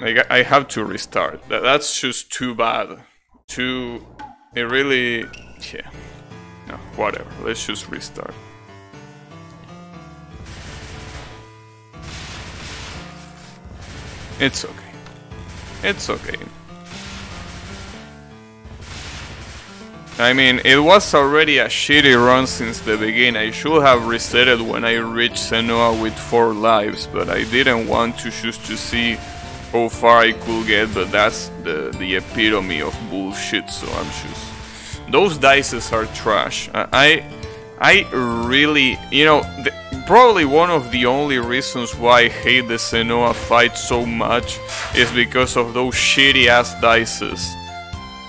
Like, I have to restart. That, that's just too bad. Too... It really... Yeah. No, whatever. Let's just restart. It's okay. It's okay. I mean, it was already a shitty run since the beginning. I should have resetted when I reached Senoa with 4 lives, but I didn't want to choose to see how far I could get, but that's the, the epitome of bullshit, so I'm just... Those dices are trash. I, I really, you know, the, probably one of the only reasons why I hate the Senoa fight so much is because of those shitty ass dices.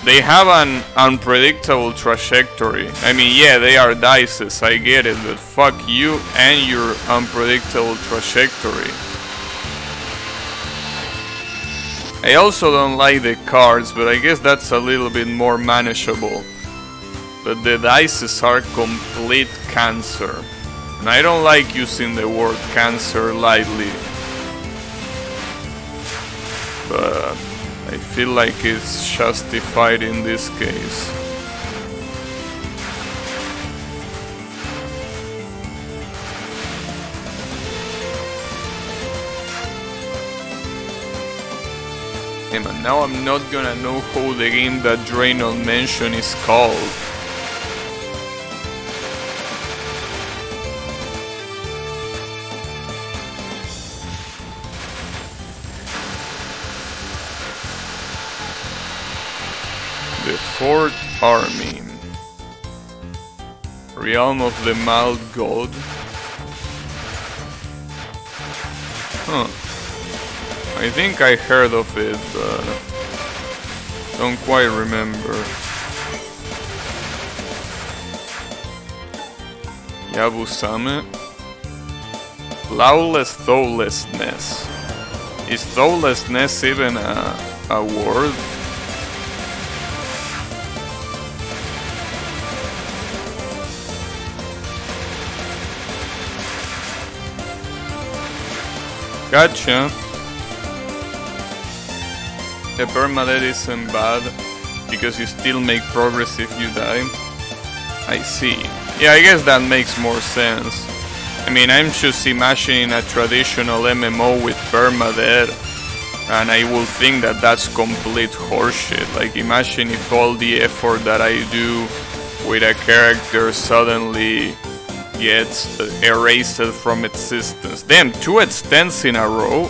They have an unpredictable trajectory. I mean, yeah, they are dices, I get it, but fuck you and your unpredictable trajectory. I also don't like the cards, but I guess that's a little bit more manageable but the dices are complete cancer. And I don't like using the word cancer lightly. But I feel like it's justified in this case. Man, now I'm not gonna know how the game that Draynor mentioned is called. The Fourth Army. Realm of the Mild God. Huh. I think I heard of it, but don't quite remember. Yabusame. Lawless Thoughtlessness. Is Thoughtlessness even a, a word? Gotcha. The permadeath isn't bad because you still make progress if you die. I see. Yeah, I guess that makes more sense. I mean, I'm just imagining a traditional MMO with permadeath and I would think that that's complete horseshit. Like, imagine if all the effort that I do with a character suddenly gets erased from existence. Damn, two extends in a row?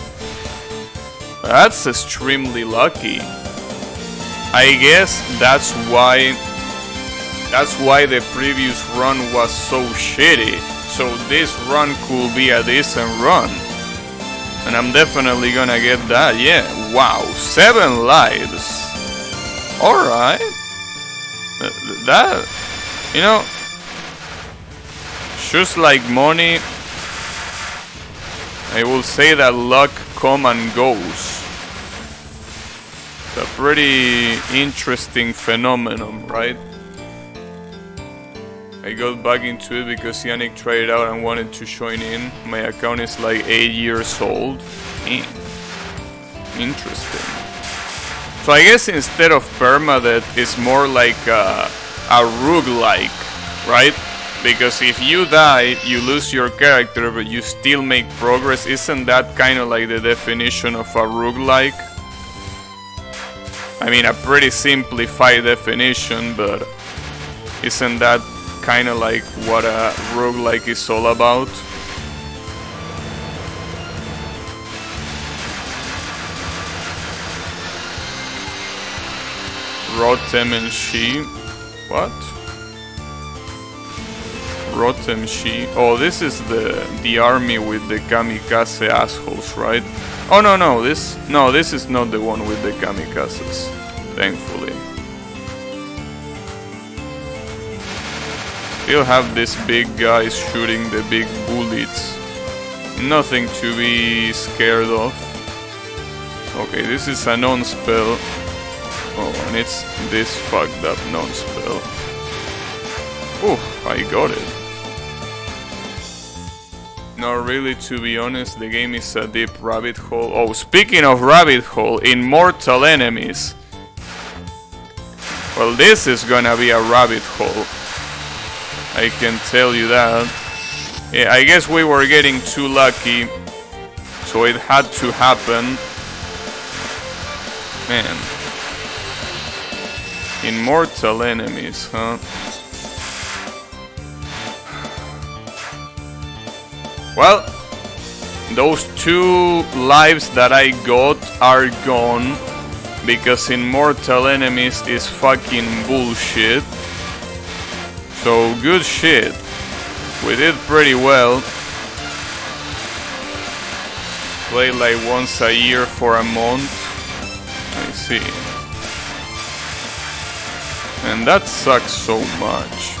That's extremely lucky. I guess that's why that's why the previous run was so shitty. So this run could be a decent run. And I'm definitely gonna get that, yeah. Wow, seven lives. Alright. That, you know, just like money, I will say that luck come and goes. A pretty interesting phenomenon, right? I got back into it because Yannick tried it out and wanted to join in. My account is like 8 years old. Interesting. So I guess instead of permadeath, it's more like a, a roguelike, right? Because if you die, you lose your character, but you still make progress. Isn't that kind of like the definition of a roguelike? I mean, a pretty simplified definition, but isn't that kind of like what a roguelike is all about? Rotem and she. What? Rotem Shi. Oh, this is the the army with the kamikaze assholes, right? Oh no no this no this is not the one with the kamikazes, thankfully. Still have these big guys shooting the big bullets. Nothing to be scared of. Okay, this is a non-spell. Oh, and it's this fucked up non-spell. Oh, I got it. No, really, to be honest, the game is a deep rabbit hole. Oh, speaking of rabbit hole, immortal enemies. Well, this is gonna be a rabbit hole. I can tell you that. Yeah, I guess we were getting too lucky, so it had to happen. Man. Immortal enemies, huh? Well, those two lives that I got are gone because Immortal Enemies is fucking bullshit. So good shit. We did pretty well. Play like once a year for a month. I see. And that sucks so much.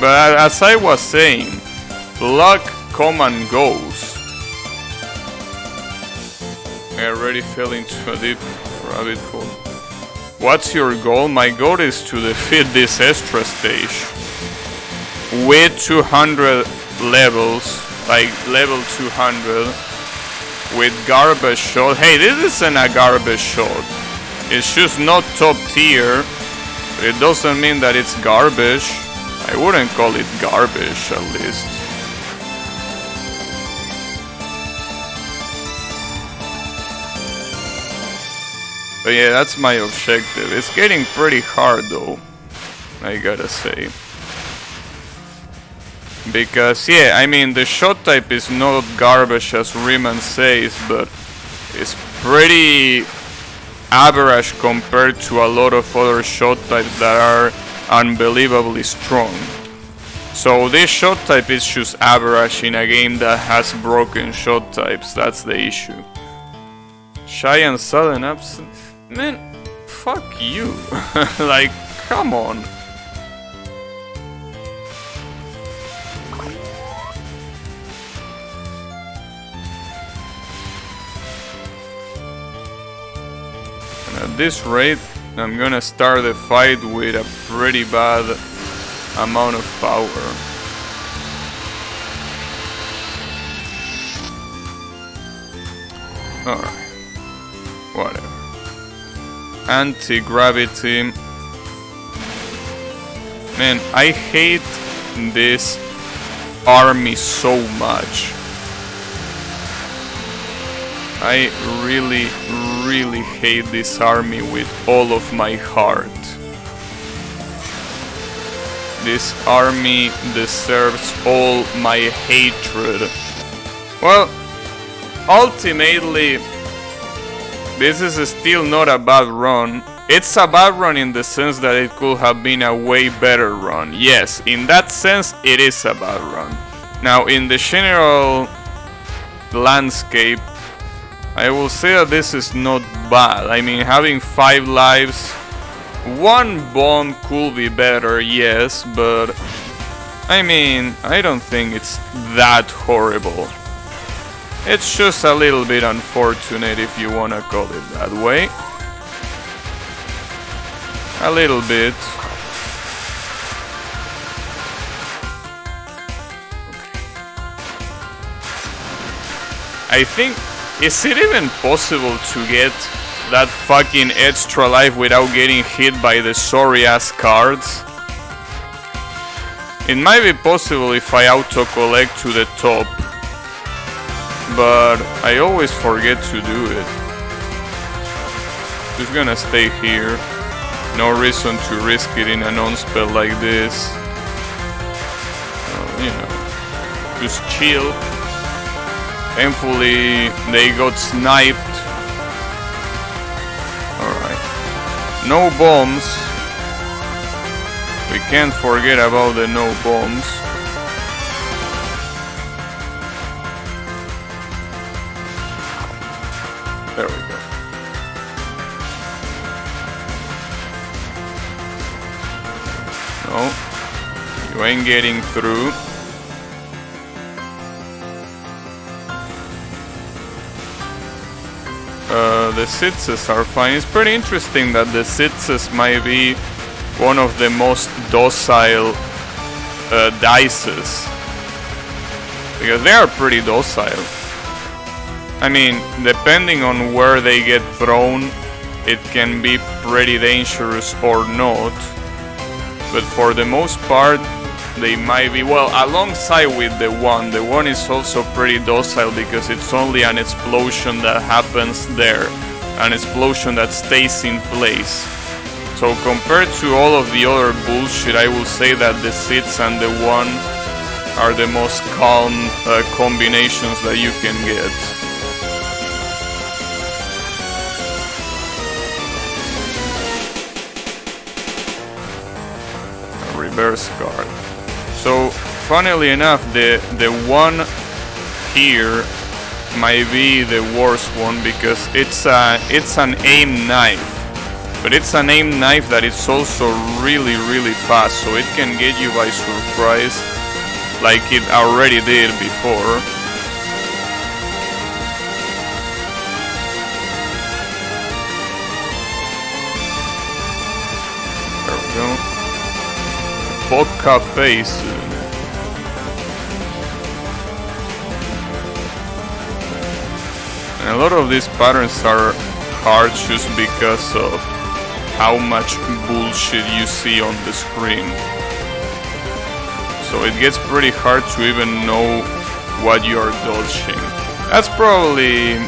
But as I was saying, luck come and goes. I already fell into a deep rabbit hole. What's your goal? My goal is to defeat this extra stage with 200 levels, like level 200, with garbage shot. Hey, this isn't a garbage shot. It's just not top tier, but it doesn't mean that it's garbage. I wouldn't call it garbage, at least. But yeah, that's my objective. It's getting pretty hard though, I gotta say. Because, yeah, I mean, the shot type is not garbage as Riemann says, but it's pretty average compared to a lot of other shot types that are unbelievably strong. So this shot type is just average in a game that has broken shot types, that's the issue. Shy and sudden absence. Man, fuck you. like, come on. At this rate, I'm gonna start the fight with a pretty bad amount of power. Alright. Whatever anti-gravity. Man, I hate this army so much. I really, really hate this army with all of my heart. This army deserves all my hatred. Well, ultimately, this is still not a bad run. It's a bad run in the sense that it could have been a way better run. Yes, in that sense, it is a bad run. Now, in the general landscape, I will say that this is not bad. I mean, having 5 lives, one bomb could be better, yes, but I mean, I don't think it's that horrible. It's just a little bit unfortunate if you wanna call it that way. A little bit. I think, is it even possible to get that fucking extra life without getting hit by the sorry ass cards? It might be possible if I auto-collect to the top but I always forget to do it. Just gonna stay here. No reason to risk it in a non-spell like this. Uh, you know, just chill. Thankfully, they got sniped. Alright. No bombs. We can't forget about the no bombs. Ain't getting through. Uh, the Sitzes are fine. It's pretty interesting that the Sitzes might be one of the most docile uh, dices. Because they are pretty docile. I mean, depending on where they get thrown, it can be pretty dangerous or not. But for the most part, they might be well alongside with the one. The one is also pretty docile because it's only an explosion that happens there, an explosion that stays in place. So compared to all of the other bullshit, I will say that the sits and the one are the most calm uh, combinations that you can get. Reverse card. Funnily enough, the the one here might be the worst one because it's a it's an aim knife, but it's an aim knife that is also really really fast, so it can get you by surprise, like it already did before. Vodka face. And a lot of these patterns are hard just because of how much bullshit you see on the screen. So it gets pretty hard to even know what you are dodging. That's probably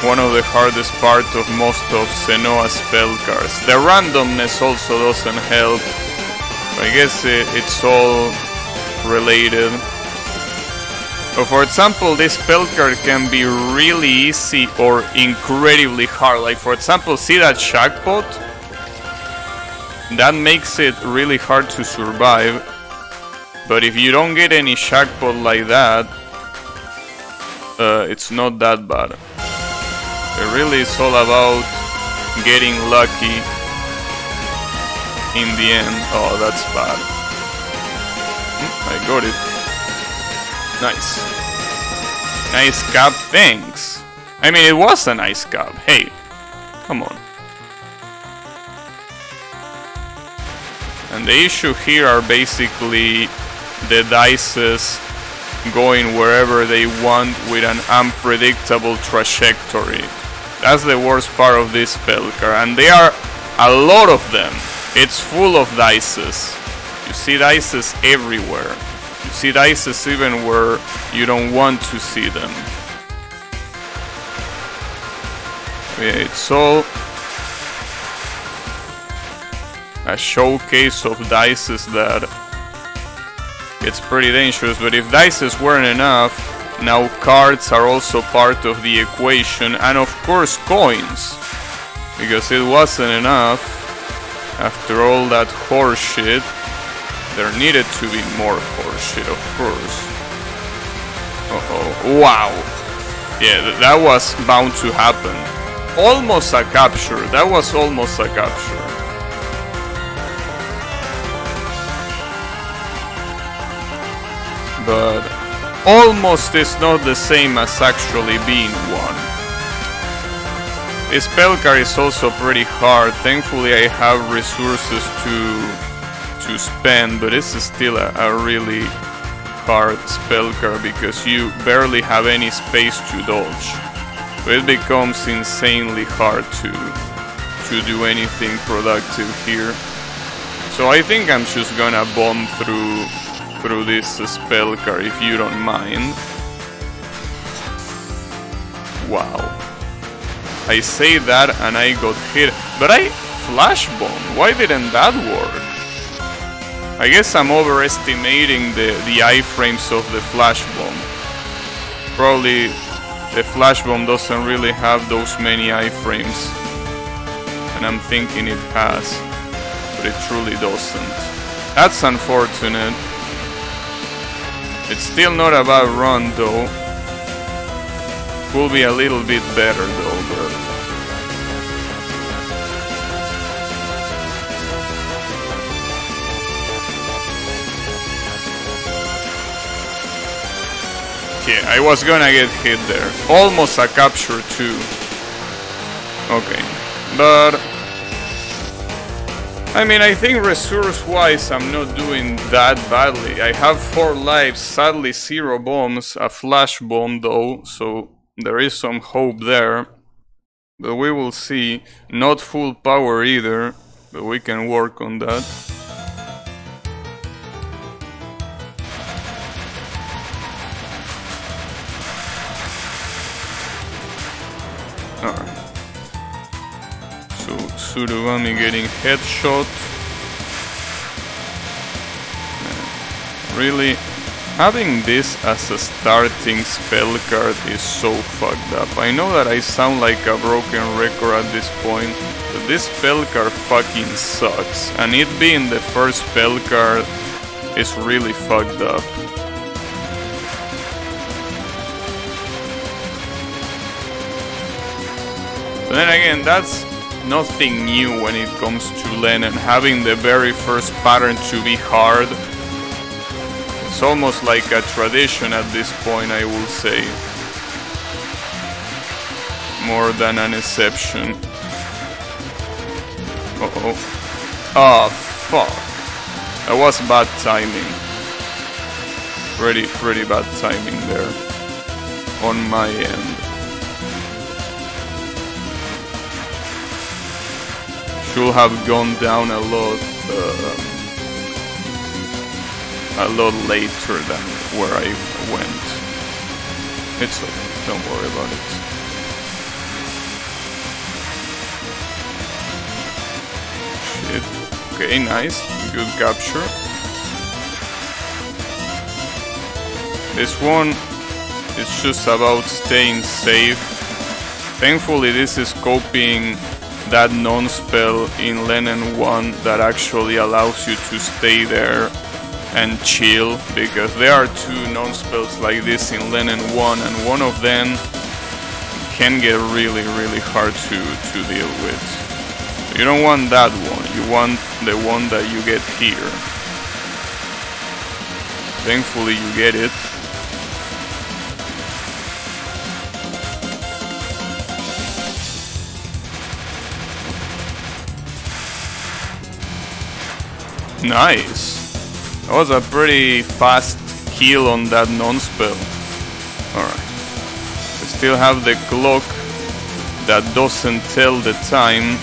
one of the hardest part of most of Xenoa spell cards. The randomness also doesn't help. I guess it, it's all related. So for example, this spell card can be really easy or incredibly hard. Like for example, see that Shackbot? That makes it really hard to survive. But if you don't get any Shackbot like that, uh, it's not that bad. It really is all about getting lucky in the end. Oh, that's bad. Hmm, I got it. Nice. Nice cap, thanks. I mean, it was a nice cap. Hey, come on. And the issue here are basically the dices going wherever they want with an unpredictable trajectory. That's the worst part of this spell and there are a lot of them. It's full of dices. You see dices everywhere. You see dices even where you don't want to see them. Yeah, it's all a showcase of dices that it's pretty dangerous, but if dices weren't enough, now cards are also part of the equation, and of course coins, because it wasn't enough. After all that horseshit, there needed to be more horseshit, of course. Uh-oh, wow. Yeah, th that was bound to happen. Almost a capture, that was almost a capture. but almost is not the same as actually being one. This spell card is also pretty hard. Thankfully I have resources to to spend, but this is still a, a really hard spell card because you barely have any space to dodge. So it becomes insanely hard to to do anything productive here. So I think I'm just gonna bomb through through this spell card if you don't mind. Wow. I say that and I got hit. But I flash bomb. Why didn't that work? I guess I'm overestimating the, the iframes of the flash bomb. Probably the flash bomb doesn't really have those many iframes. And I'm thinking it has. But it truly doesn't. That's unfortunate. It's still not a bad run though. Will be a little bit better though. Yeah, I was gonna get hit there. Almost a capture too. Okay. But... I mean, I think resource-wise, I'm not doing that badly. I have 4 lives, sadly 0 bombs, a flash bomb though, so there is some hope there. But we will see. Not full power either, but we can work on that. So Surugami getting headshot. really, having this as a starting spell card is so fucked up. I know that I sound like a broken record at this point, but this spell card fucking sucks. And it being the first spell card is really fucked up. But then again, that's nothing new when it comes to Len'en. Having the very first pattern to be hard. It's almost like a tradition at this point, I will say. More than an exception. Uh oh. Oh, fuck. That was bad timing. Pretty, pretty bad timing there. On my end. Should have gone down a lot uh, a lot later than where I went. It's okay, don't worry about it. Shit. Okay, nice. Good capture. This one is just about staying safe. Thankfully this is coping that non-spell in Len'en 1 that actually allows you to stay there and chill because there are two non-spells like this in Len'en 1 and one of them can get really really hard to, to deal with. You don't want that one, you want the one that you get here. Thankfully you get it. Nice. That was a pretty fast kill on that non-spell. Alright. We still have the clock that doesn't tell the time.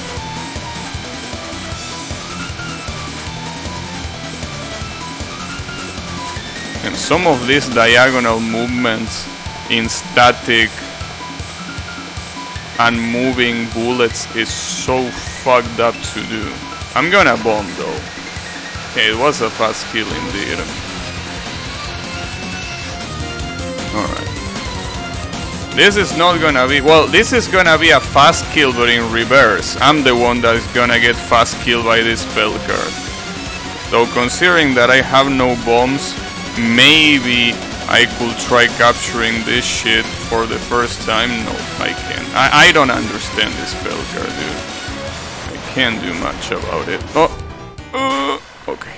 And some of these diagonal movements in static and moving bullets is so fucked up to do. I'm gonna bomb though. Okay, it was a fast kill indeed. Alright. This is not gonna be... Well, this is gonna be a fast kill, but in reverse. I'm the one that is gonna get fast killed by this spell card. So considering that I have no bombs, maybe I could try capturing this shit for the first time. No, I can't. I, I don't understand this spell card, dude. I can't do much about it. Oh! Uh, Okay,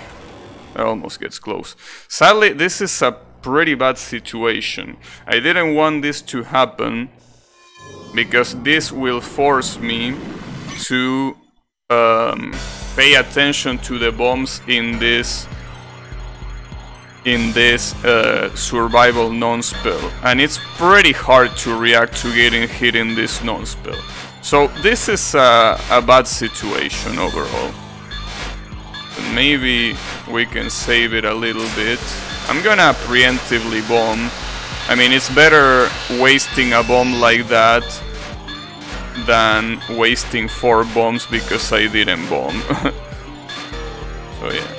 that almost gets close. Sadly, this is a pretty bad situation. I didn't want this to happen because this will force me to um, pay attention to the bombs in this in this uh, survival non-spell and it's pretty hard to react to getting hit in this non-spell so this is a, a bad situation overall maybe we can save it a little bit. I'm gonna preemptively bomb. I mean, it's better wasting a bomb like that than wasting four bombs because I didn't bomb. so yeah.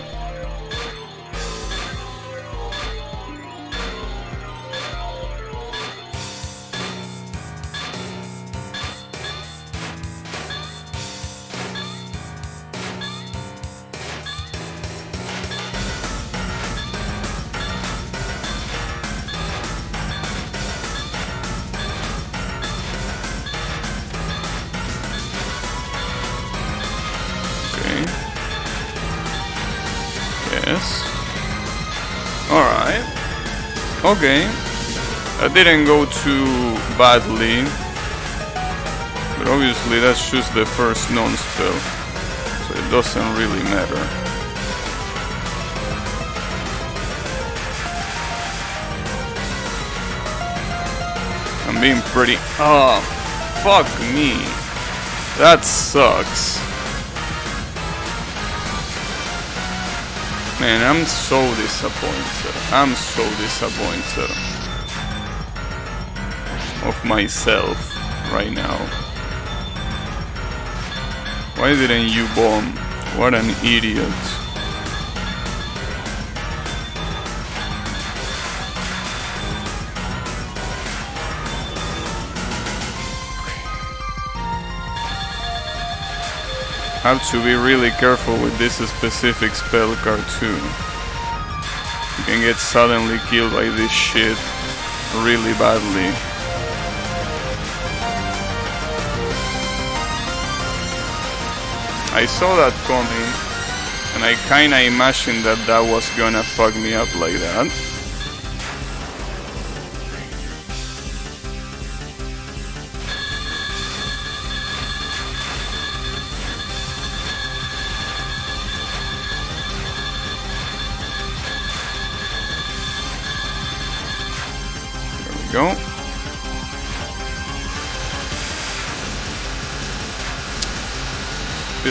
Okay. That didn't go too badly. But obviously that's just the first non-spell. So it doesn't really matter. I'm being pretty... Oh, fuck me. That sucks. Man, I'm so disappointed. I'm so disappointed of myself right now. Why didn't you bomb? What an idiot. Have to be really careful with this specific spell card too. You can get suddenly killed by this shit really badly. I saw that coming and I kinda imagined that that was gonna fuck me up like that.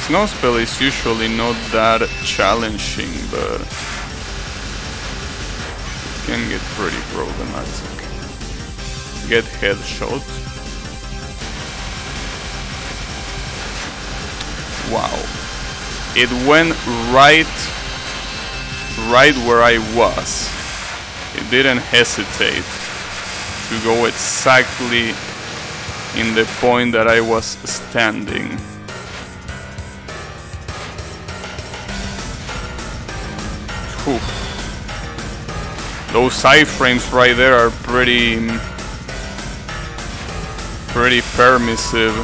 Snow spell is usually not that challenging, but it can get pretty problematic. Get headshot. Wow. It went right right where I was. It didn't hesitate to go exactly in the point that I was standing. Those iframes right there are pretty pretty permissive.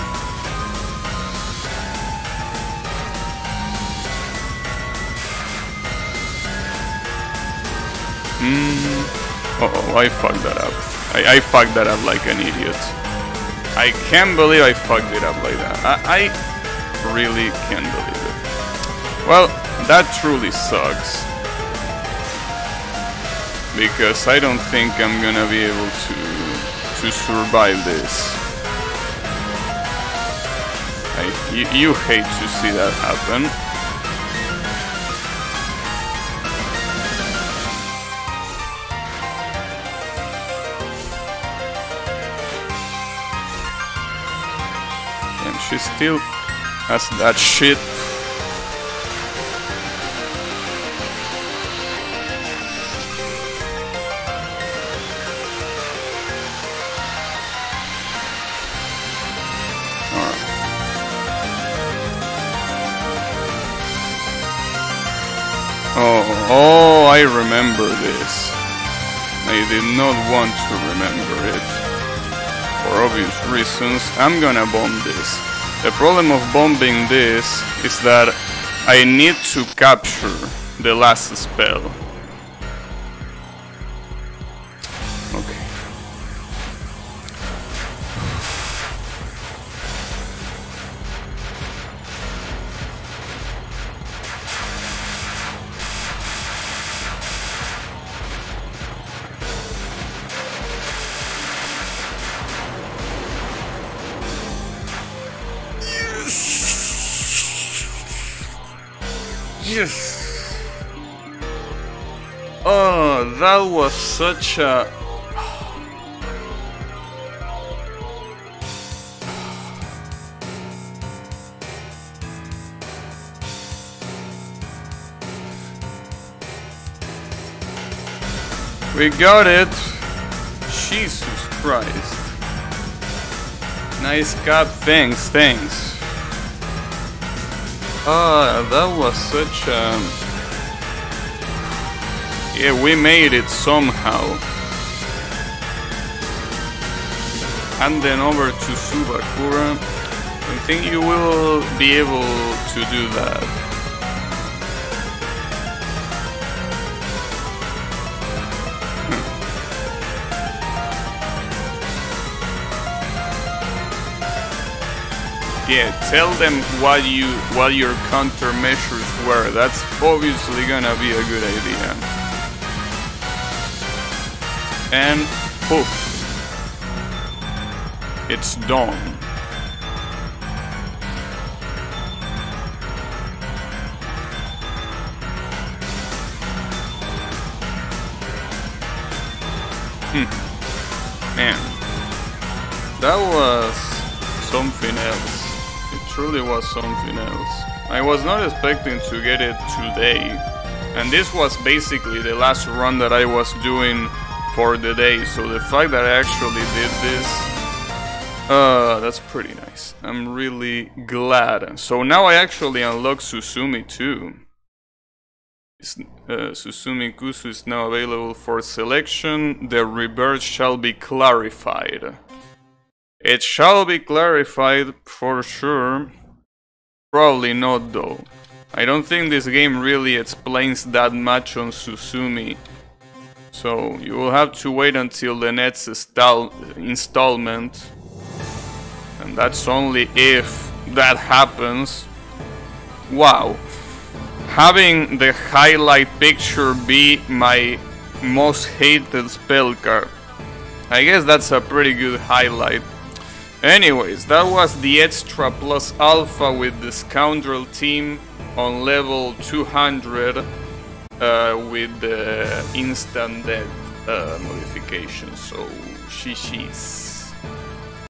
Hmm. Uh oh, I fucked that up. I, I fucked that up like an idiot. I can't believe I fucked it up like that. I, I really can't believe it. Well, that truly sucks. Because I don't think I'm gonna be able to to survive this. I, you, you hate to see that happen. And she still has that shit. Remember this. I did not want to remember it. For obvious reasons, I'm gonna bomb this. The problem of bombing this is that I need to capture the last spell. Such a. We got it. Jesus Christ. Nice cap. Thanks, thanks. Ah, that was such a... Yeah, we made it somehow. And then over to Subakura. I think you will be able to do that. Hmm. Yeah, tell them what you what your countermeasures were. That's obviously gonna be a good idea. And poof. It's done. Hmm. Man. That was something else. It truly was something else. I was not expecting to get it today. And this was basically the last run that I was doing for the day. So the fact that I actually did this, uh, that's pretty nice. I'm really glad. So now I actually unlock Susumi too. Uh, Susumi Kusu is now available for selection. The rebirth shall be clarified. It shall be clarified for sure. Probably not though. I don't think this game really explains that much on Susumi. So you will have to wait until the next installment. And that's only if that happens. Wow having the highlight picture be my most hated spell card. I guess that's a pretty good highlight. Anyways, that was the extra plus alpha with the scoundrel team on level 200 uh, with the instant death uh, modification. So, shishis.